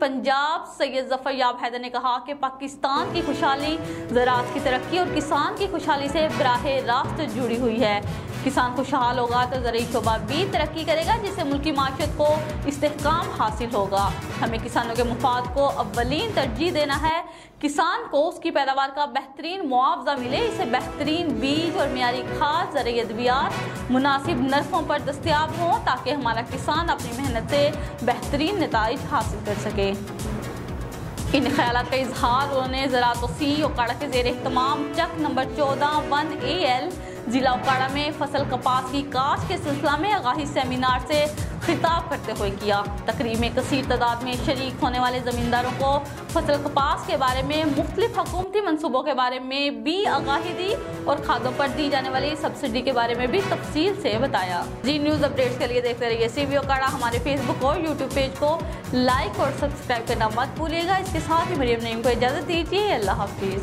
پنجاب سید ظفر یاب حیدر نے کہا کہ پاکستان کی خوشحالی زراعت کی ترقی اور کسان کی خوشحالی سے براہ راست جڑی ہوئی ہے۔ کسان خوشحال ہوگا تو زرعی شعبہ بھی ترقی کرے گا، جس سے ملکی معاشت کو استحکام حاصل ہوگا۔ ہمیں کسانوں کے مفاد کو اولین ترجیح دینا ہے۔ کسان کو اس کی پیداوار کا بہترین معاوضہ ملے۔ اسے بہترین بیج اور معیاری کھاد، زرعی ادویات، مناسب نرخوں پر دستیاب ہوں تاکہ ہمارا کسان اپنی محنت سے بہترین نتائج حاصل کر سکے۔ ان خیالات کا اظہار انہوں نے زراعت وسیع اوکاڑا کے زیر اہتمام چک نمبر چودہ ون اے ایل ضلع اوکاڑا میں فصل کپاس کی کاشت کے سلسلہ میں آگاہی سیمینار سے خطاب کرتے ہوئے کیا۔ تقریب میں کثیر تعداد میں شریک ہونے والے زمینداروں کو فصل کپاس کے بارے میں مختلف حکومتی منصوبوں کے بارے میں بھی آگاہی دی اور کھادوں پر دی جانے والی سبسڈی کے بارے میں بھی تفصیل سے بتایا۔ جی نیوز اپڈیٹس کے لیے دیکھتے رہیے سی وی اوکاڑا، ہمارے فیس بک اور یوٹیوب پیج کو لائک اور سبسکرائب کرنا مت بھولیے گا۔ اس کے ساتھ ہی مریم نعیم کو اجازت دیجیے۔ اللہ حافظ۔